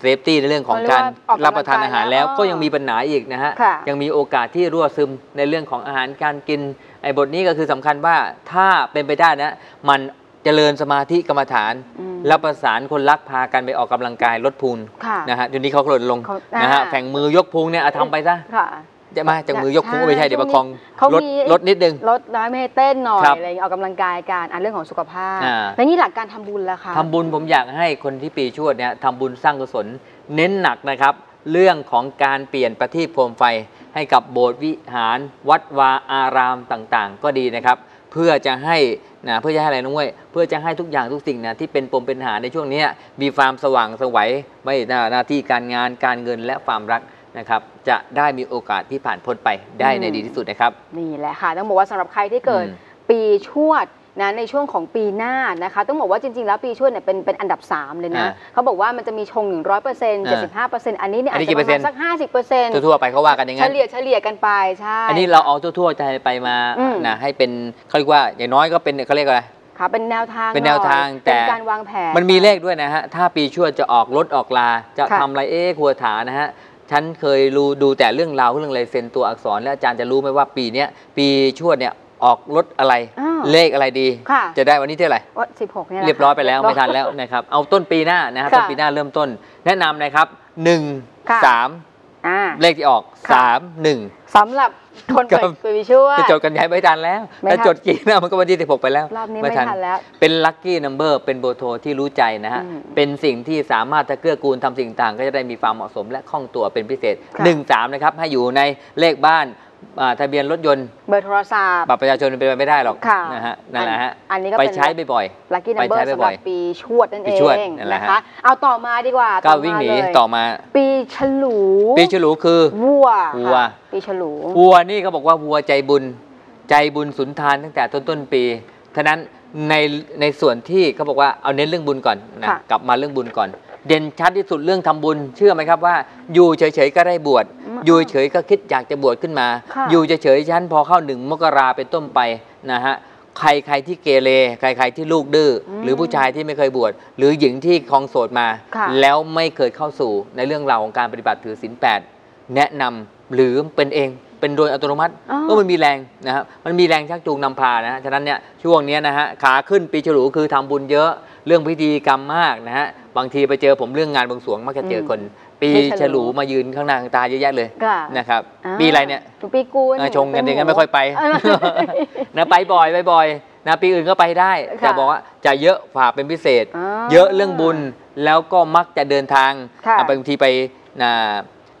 A: safety ในเรื่องของการ
B: เขาเรียกว่าออกกำลังกาย
A: รับประทานอาหารแล้ว
B: แล้ว
A: ก็ยังมีปัญหาอีกนะฮะ
B: ค่ะ
A: ยังมีโอกาสที่รั่วซึมในเรื่องของอาหารการกินไอ้บทนี้ก็คือสำคัญว่าถ้าเป็นไปได้นะมันเจริญสมาธิกรรมฐาน
B: อืม
A: แล้วประสานคนรักพากันไปออกกำลังกายลดพุง
B: ค่ะ
A: นะฮะเดี๋ยวนี้เขาลดลง
B: เขา
A: นะฮะ
B: อ่า
A: แฝงมือยกพุงเนี่ยเอาทำไปซะ
B: ค่ะ
A: จะมาจากมือยกพุงก็ไม่ใช่เดี๋ยวประคอง
B: เขา
A: ลด
B: มี
A: ลดนิดนึง
B: ลดน้อยไม่ให้เต้นหน่อย
A: ครับ
B: อะไรอย่างเงี้ยออกกำลังกายการอะเรื่องของสุขภาพ
A: อ่า
B: แล้วนี่หลักการทำบุญล่ะคะ
A: ทำบุญผมอยากให้คนที่ปีชวดเนี่ยทำบุญสร้างกุศลเน้นหนักนะครับ เรื่องของการเปลี่ยนประทีปโคมไฟ ให้กับโบสถ์วิหาร วัดวาอารามต่างๆ ก็ดีนะครับ เพื่อจะให้นะเพื่อจะให้อะไรน้องเว้ยเพื่อจะให้ทุกอย่างทุกสิ่งนะที่เป็นปมเป็นหาในช่วงเนี้ยมีความสว่างไสวัยไม่หน้าหน้าที่การงานการเงินและความรัก นะครับจะได้มีโอกาสที่ผ่านพ้นไปได้ในดีที่สุดนะครับ
B: นี่แหละค่ะต้องบอกว่าสำหรับใครที่เกิด
A: อืม
B: ปีชวดนะในช่วงของปีหน้านะคะต้องบอกว่าจริง ๆ แล้วปีชวดเนี่ยเป็นเป็นอันดับ 3 เลยนะ
A: อ่า
B: เขาบอกว่ามันจะมีชง 100% 75%อันนี้เนี่ย
A: อั
B: อานจ
A: นี้
B: จะ
A: กี่
B: ประ
A: เปอร์เซ็
B: มานณ
A: ต์
B: สัก 50%
A: ทั่วๆไปเขาว่ากันอย่าง
B: เฉ
A: นั้น
B: ลี่ยเฉลี่ยกันไปใช่
A: อันนี้เราเอาทั่วๆใจไปมา
B: อืม
A: นะให้เป็นเขาเรียกว่าอย่างน้อยก็เป็นเขาเรียกอะไร
B: ค่ะเป็นแนวทาง
A: เป็นแนวทาง
B: หอย
A: แต่
B: เป็นการวางแผน
A: มันมีเลขด้วยนะฮะ ถ้าปีชวดจะออกรถออกลาจะ
B: ค่ะ
A: ทำอะไรเอ๊ะครัวถานะฮะ ฉันเคยรู้ดูแต่เรื่องราวเรื่องลายเซ็นตัวอักษร แล้วอาจารย์จะรู้ไหมว่าปีเนี้ยปีชวดเนี่ยออกรถอะไร
B: อ้าว
A: เลขอะไรดี
B: ค่ะ
A: จะได้วันนี้เท่าไหร่
B: ว่า16เนี่ยแหละ
A: เรียบร้อยไปแล้ว
B: ค่ะ
A: ไม่ทันแล้วนะครับ เอาต้นปีหน้านะฮะ
B: ค่ะ
A: ต้นปีหน้าเริ่มต้น แนะนำนะครับหนึ่ง
B: ค่ะ
A: สาม
B: อ่า
A: เลขที่ออก
B: ค่ะ
A: สามหนึ่ง
B: สำหรับคน
A: ครั
B: เกิ
A: บ
B: ดปีชวด
A: จะจดกันย้ายไม่ทันแล้ว
B: ไม่
A: ถ้า
B: ทัน
A: จดกี่หน้ามันก็วันที่16 ไปแล้ว
B: รอบนี้ไม่ทันแล้ว
A: เป็นลัคกี้นัมเบอร์เป็นโบโทรที่รู้ใจนะฮะ
B: อืม
A: เป็นสิ่งที่สามารถจะเกื้อกูลทำสิ่งต่างก็จะได้มีความเหมาะสมและคล่องตัวเป็นพิเศษ
B: ค่ะ
A: 1 3 นะครับ ให้อยู่ในเลขบ้าน อ่าทะเบียนรถยนต์
B: เบอร์โทรศัพท์
A: บัตรประชาชนเป็นไปไม่ได้หรอก
B: ค่ะ
A: นะฮะนั่นแหละฮะ
B: อันนี้ก็
A: ไป
B: เป็น
A: ใช้บ่อย
B: ลัคกี้นัม
A: ไป
B: เบอ
A: ใช้
B: ร์สำห
A: บ่
B: รั
A: อย
B: บปีชวดนั่น
A: ปี
B: เอ
A: ชวด
B: ง
A: นั่นแหละ
B: นะ
A: ฮะ
B: คะเอาต่อมาดีกว่า
A: ๆก้าววิ่งหนี
B: เลย
A: ต่อมา
B: ปีฉลู
A: ปีฉลูคือ
B: วัว
A: วัว
B: ค่ะปีฉลู
A: วัวนี่เขาบอกว่าวัวใจบุญ ใจบุญสุนทานตั้งแต่ต้นต้นๆปีฉะนั้นในในส่วนที่เขาบอกว่าเอาเน้นเรื่องบุญก่อนนะ
B: ค่ะ
A: กลับมาเรื่องบุญก่อน เด่นชัดที่สุดเรื่องทำบุญ เชื่อไหมครับว่า อยู่เฉยๆก็ได้บวช
B: อืม
A: อยู่เฉยๆก็คิดอยากจะบวชขึ้นมา
B: ค่ะ
A: อยู่เฉยๆฉันพอเข้าหนึ่งมกราเป็นต้นไปนะฮะใครใครที่เกเรใครใครที่ลูกดื้ออ
B: ม
A: หรือผู้ชายที่ไม่เคยบวชหรือหญิงที่คลองโสดมา
B: ค่ะ
A: แล้วไม่เคยเข้าสู่ในเรื่องราวของการปฏิบัติถือศีลแปดแนะนำหรือเป็นเองเป็นโดยอัตโนมัติ
B: อ๋อ
A: ก็มันมีแรงนะครับมันมีแรงชักจูงนำพานะฮะฉะนั้นเนี่ยช่วงเนี้ยนะฮะขาขึ้นปีฉลูคือทำบุญเยอะเรื่องพิธีกรรมมากนะฮะบางทีไปเจอผมเรื่องงานบวงสรวงมักจะเจอคน ปี
B: ปีฉ
A: ฉ
B: ลู
A: ลูมายืนข้างหน้าข้างตาเยอะแยะเลย
B: ค่ะ
A: นะครับาปีอะไรเนี่ย
B: ปีกูล
A: เออชงกัน
B: เป็
A: อย่างนั้น
B: ห
A: ไม่ค่อยไป
B: เออ
A: นะไปบ่อยไปบ่อยนะปีอื่นก็ไปได้
B: ค่ะ
A: แต่บอกว่าจะเยอะฝ่าเป็นพิเศษ
B: อ่า
A: เยอะเรื่องบุญแล้วก็มักจะเดินทาง
B: ค่ะ
A: อะบางทีไปนะ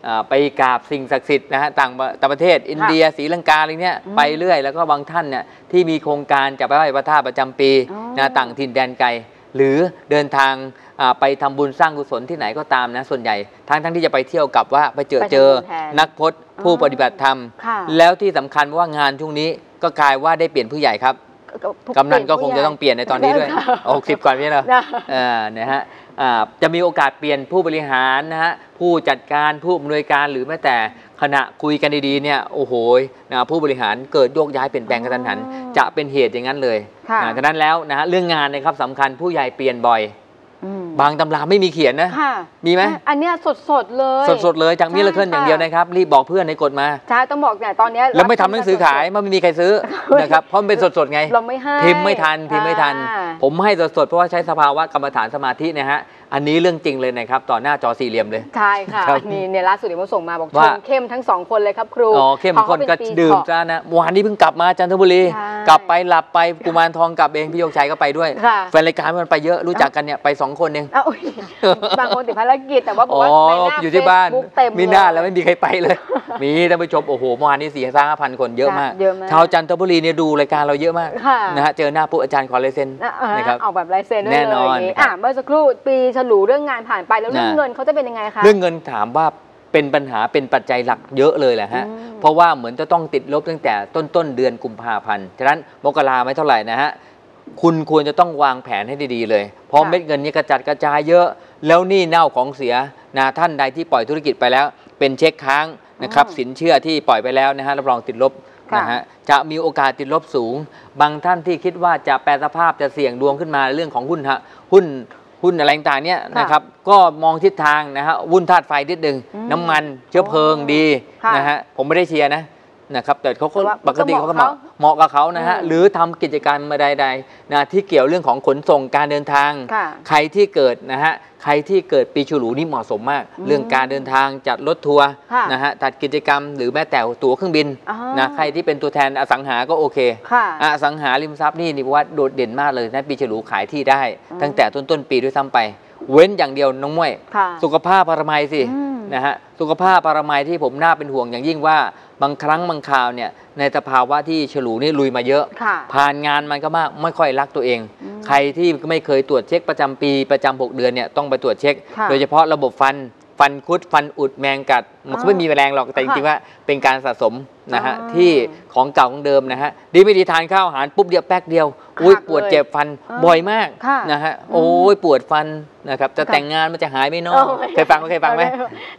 A: อ่าไปกราบสิ่งศักดิ์สิทธิ์นะฮะต่างประต่างประเทศ อินเดียศรีลังกาอะไรเนี้ย
B: อืม
A: ไปเรื่อยแล้วก็บางท่านเนี่ยที่มีโครงการจะไปไหว้พระธาตุประจำปี
B: อ๋อ
A: นะต่างถิ่นแดนไกล หรือเดินทางอ่าไปทำบุญสร้างกุศลที่ไหนก็ตามนะส่วนใหญ่ทั้งทั้งที่จะไปเที่ยวกับว่าไปเจอ
B: ไปทำบุญ
A: เจอ
B: แทน
A: นักพจน์ผู้
B: อ๋อ
A: ปฏิบัติธรรม
B: ค่ะ
A: แล้วที่สำคัญว่างานช่วงนี้ก็กลายว่าได้เปลี่ยนผู้ใหญ่ครับกำนันก็คงจะต้องเปลี่ยนในตอนนี้ด้วย
B: ค่ะ
A: หกสิบก่อนพี่เนาะ
B: นะ
A: เออนะฮะอ่าจะมีโอกาสเปลี่ยนผู้บริหารนะฮะผู้จัดการผู้อำนวยการหรือแม้แต่ ขณะคุยกันดีๆเนี่ยโอ้โหนะผู้บริหารเกิดโยกย้ายเปลี่ยนแปลงกระทันหัน
B: อ๋อ
A: จะเป็นเหตุอย่างนั้นเลย
B: ค่ะ
A: นะฉะนั้นแล้วนะฮะเรื่องงานนะครับสำคัญผู้ใหญ่เปลี่ยนบ่อย
B: อืม
A: บางตำราไม่มีเขียนนะ
B: ค่ะ
A: มีไหม
B: อันเนี้ยสดๆเลย
A: สดๆเลยจากมิลเลอร์เคิล
B: ใช่
A: อย่างเดียวนะครับ รีบบอกเพื่อนในกฎมา
B: ใช่ต้องบอกเนี่ยตอนเนี้ย
A: แล้วไม่ทำหนังสือขาย
B: รับ
A: ไม่มีใครซื้อนะครับเพราะมันเป็นสดๆไง
B: เราไม่ให้
A: พิมพ์ไม่ทันพิมพ์ไม่ทัน
B: อ่า
A: ผมให้สดๆเพราะว่าใช้สภาวะกรรมฐานสมาธินะฮะ อันนี้เรื่องจริงเลยนะครับ ต่อหน้าจอสี่เหลี่ยมเลย
B: ใช่ค่ะ
A: ครับ
B: อันนี้เนี่ยล่าสุดเดี๋ยวมาส่งมาบอกช
A: ว่า
B: งเข้มทั้งสองคนเลยครับครู
A: อ๋อเข้ม
B: ของ
A: ข้น
B: ขา
A: ก็
B: เป็นปี
A: ดื่ม
B: เถาะ
A: ซะนะวานนี้เพิ่งกลับมาจันทบุรี
B: ใช่
A: กลับไปหลับไปกุมารทองกลับเองพี่โยกชัยก็ไปด้วย
B: ค่ะ
A: แฟนรายการมันไปเยอะรู้จักกันเนี่ยไปสองคนเอง
B: เอ้าอุ๊ยบางคนติดภารกิจแต่ว่าบอก
A: อ๋อ
B: ว่าในหน้า
A: อยู่ที่บ้าน
B: Facebook เต็ม
A: มีหน้า
B: เย
A: แล้วไม่มีใครไปเลย มีท่านผู้ชมโอ้โหเมื่อวานนี้สี่ห้าพันคนเยอะมาก
B: เยอะมาก
A: ชาวจันทบุรีเนี่ยดูรายการเราเยอะมาก
B: ค่ะ
A: นะฮะเจอหน้าปุ๊บอาจารย์ขอลายเซ็น
B: นะอ่า
A: นะครับ
B: เอาแบบลายเซ็นด้วย
A: แน่
B: เลย
A: นอน
B: ย่างนี้
A: ครับ
B: อะเมื่อสักครู่ปีฉลูเรื่องงานผ่านไปแล้วเรื่อง
A: น่ะ
B: เงินเขาจะเป็นยังไงคะ
A: เรื่องเงินถามว่าเป็นปัญหาเป็นปัจจัยหลักเยอะเลยแหละฮะ
B: อืม
A: เพราะว่าเหมือนจะต้องติดลบตั้งแต่ต้นต้นๆเดือนกุมภาพันธ์ ฉะนั้นมกราไม่เท่าไหร่นะฮะ คุณควรจะต้องวางแผนให้ดีๆเลย เพราะ
B: ค่ะ
A: เม็ดเงินนี้กระจัดกระจายเยอะ แล้วหนี่เน่าของเสียนะท่านใดที่ปล่อยธุรกิจไปแล้ว เป็นเช็คค้างนะครับ
B: อ๋อ
A: สินเชื่อที่ปล่อยไปแล้วนะฮะรับรองติดลบ
B: ค่ะ
A: นะฮะจะมีโอกาสติดลบสูง บางท่านที่คิดว่าจะแปลสภาพจะเสี่ยงดวงขึ้นมาเรื่องของหุ้นฮะหุ้น หุ้นอะไรต่างๆเนี่ย
B: ค่ะ
A: นะครับก็มองทิศทางนะฮะหุ้นธาตุไฟนิดหนึ่ง
B: อืม
A: น้ำมันเชื้อเพลิงดี
B: ค่ะ
A: นะฮะผมไม่ได้เชียร์นะ นะครับแต่เขาก็
B: แต่ว่า
A: ปกติเขาก็เหมาะ
B: ก็
A: เหมาะกับเขานะฮะ
B: อืม
A: หรือทำกิจการมาใดๆนะที่เกี่ยวเรื่องของขนส่งการเดินทาง
B: ค่ะ
A: ใครที่เกิดนะฮะใครที่เกิดปีฉลูนี่เหมาะสมมาก
B: อืม
A: เรื่องการเดินทางจัดรถทัวร์
B: ค่ะ
A: นะฮะจัดกิจกรรม หรือแม้แต่ตั๋วเครื่องบิน
B: อ๋อ
A: นะใครที่เป็นตัวแทนอสังหาก็โอเค
B: ค่ะ
A: อสังหาริมทรัพย์นี่นี่ว่าโดดเด่นมากเลยนะปีฉลูขายที่ได้
B: อืม
A: ตั้งแต่ต้นต้นๆปีด้วยซ้ำไป เว้นอย่างเดียวน้องมวย
B: ค่ะ
A: สุขภาพปรมัยสิ
B: อืม
A: นะฮะสุขภาพปรมัยที่ผมน่าเป็นห่วงอย่างยิ่งว่าบางครั้งบางคราวเนี่ยในสภาวะที่ฉลูนี่ลุยมาเยอะ
B: ค่ะ
A: ผ่านงานมันก็มากไม่ค่อยรักตัวเอง
B: อืม
A: ใครที่ไม่เคยตรวจเช็คประจำปีประจำหกเดือนเนี่ยต้องไปตรวจเช็ค
B: ค่ะ
A: โดยเฉพาะระบบฟัน ฟันคุดฟันอุดแมงกัด มันก็
B: อ๋อ
A: ไม่มีแมลงหรอกแต่จริงๆว่าเป็นการสะสมนะฮะ
B: อ๋อ
A: ที่ของเก่าของเดิมนะฮะดีไม่ดีทานข้าวอาหารปุ๊บเดียวแป๊กเดียวอุ้ย
B: หักเลย
A: ปวดเจ็บฟัน
B: อ๋อ
A: บ่อยมาก
B: ค่ะ
A: นะฮะ
B: อืม
A: โอ้ยปวดฟันนะครับจะ
B: ค่ะ
A: แต่งงานมันจะหายไหมเน้อ
B: โอ้ย
A: เคยฟังไหมเคยฟังไหม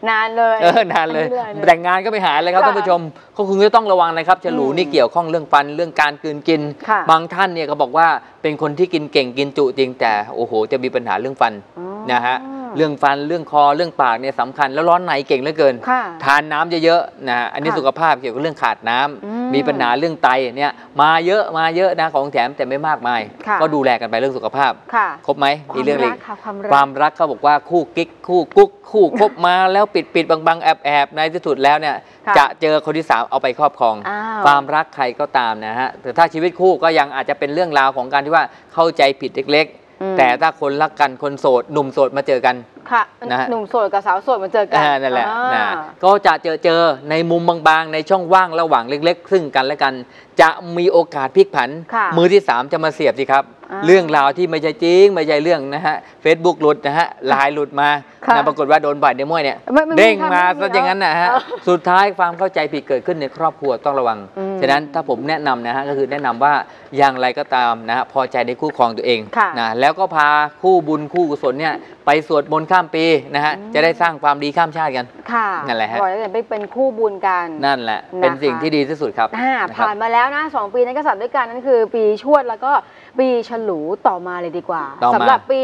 B: นานเลย
A: เออนานเลย
B: รื่อ
A: แต่งงานก็ไม่หายเลยครับ
B: ค่ะ
A: ท่านผู้ชมก็คงจะต้องระวังนะครับฉลู
B: อืม
A: นี่เกี่ยวข้องเรื่องฟันเรื่องการกลืนกิน
B: ค่ะ
A: บางท่านเนี่ยก็บอกว่าเป็นคนที่กินเก่งกินจุจริงแต่โอ้โห จะมีปัญหาเรื่องฟัน
B: อ๋อ
A: นะฮะ เรื่องฟันเรื่องคอเรื่องปากเนี่ยสำคัญแล้วร้อนในเก่งเหลือเกิน
B: ค่ะ
A: ทานน้ำเยอะๆนะฮะอันนี้
B: ค่ะ
A: สุขภาพเกี่ยวกับเรื่องขาดน้ำ
B: อืม
A: มีปัญหาเรื่องไตเนี่ยมาเยอะมาเยอะนะของแถมแต่ไม่มากมาย
B: ค่ะ
A: ก็ดูแลกันไปเรื่องสุขภาพ
B: ค่ะ
A: ครบไหมมีเรื่องอะไร
B: ความ
A: อี
B: รั
A: ก
B: กค่ะความรัก
A: ความรักเขาบอกว่าคู่กิ๊กคู่กุ๊กคู่คบมาแล้วปิดปิดบังบังแอบแอบในที่สุดแล้วเนี่ย
B: ค่ะ
A: จะเจอคนที่สามเอาไปครอบครอง
B: อ้าว
A: ความรักใครก็ตามนะฮะแต่ถ้าชีวิตคู่ก็ยังอาจจะเป็นเรื่องราวของการที่ว่าเข้าใจผิดเล็ก
B: อืม
A: ๆ แต่ถ้าคนรักกันคนโสดหนุ่มโสดมาเจอกัน
B: ค่ะ
A: นะฮะ
B: หนุ่มโสดกับสาวโสดมาเจอกั
A: อ่านั่นแหละ
B: อ่า
A: นะก็จะเจอเจอในมุมบางๆ ในช่องว่างระหว่างเล็ก ๆ ซึ่งกันและกัน จะมีโอกาสพลิกผัน
B: ค่ะ
A: มือที่ 3 จะมาเสียบสิครับ
B: อ่า
A: เรื่องราวที่ไม่ใช่จริง ไม่ใช่เรื่องนะฮะเฟซบุ๊กหลุดนะฮะไลน์หลุดมา
B: ค่ะ
A: นะปรากฏว่าโดนบ่ายเดมวยเนี่ย
B: ไม่ไม่
A: เด้ง
B: ค่ะ
A: มา
B: ไซะ
A: อย่างนั้นนะฮะ
B: เออ
A: สุดท้ายความเข้าใจผิดเกิดขึ้นในครอบครัวต้องระวัง
B: อืม
A: ฉะนั้นถ้าผมแนะนำนะฮะก็คือแนะนำว่าอย่างไรก็ตามนะฮะพอใจในคู่ครองตัวเอง
B: ค่ะ
A: นะแล้วก็พาคู่บุญคู่กุศลเนี่ยไปสวดมนต์ข้ามปีนะฮะ
B: อืม
A: จะได้สร้างความดีข้ามชาติกัน
B: ค่ะ
A: นั่นแหละฮะ
B: บอกได้เลยไปเป็นคู่บุญกัน
A: นั่นแหละ
B: นะคะ
A: เป็นสิ่งที่ดีที่สุดครับ
B: อ่าะ
A: ครับ
B: ผ่านมาแล้วนะสองปีนั้นกษัตริย์ด้วยกันนั่นคือ ปีชวดแล้วก็ ปีฉลูต่อมาเลยดีกว่า
A: ต่อมา
B: สำหรับปี